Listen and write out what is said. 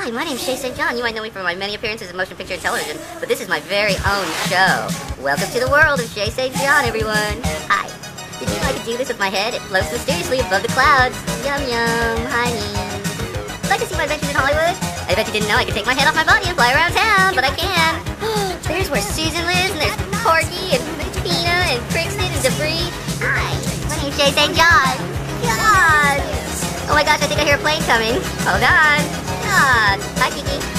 Hi, my name's Shaye St. John. You might know me from my many appearances in motion picture and television, but this is my very own show. Welcome to the world of Shaye St. John, everyone. Hi. Did you I could do this with my head? It floats mysteriously above the clouds. Yum yum, honey. Like to see my adventures in Hollywood? I bet you didn't know I could take my head off my body and fly around town, but I can. there's where Susan lives, and there's Corky, and Tina, and Crixton, and Debris. Hi, my name's Shaye St. John. God. Oh my gosh, I think I hear a plane coming. Hold on. Hi, Kiki.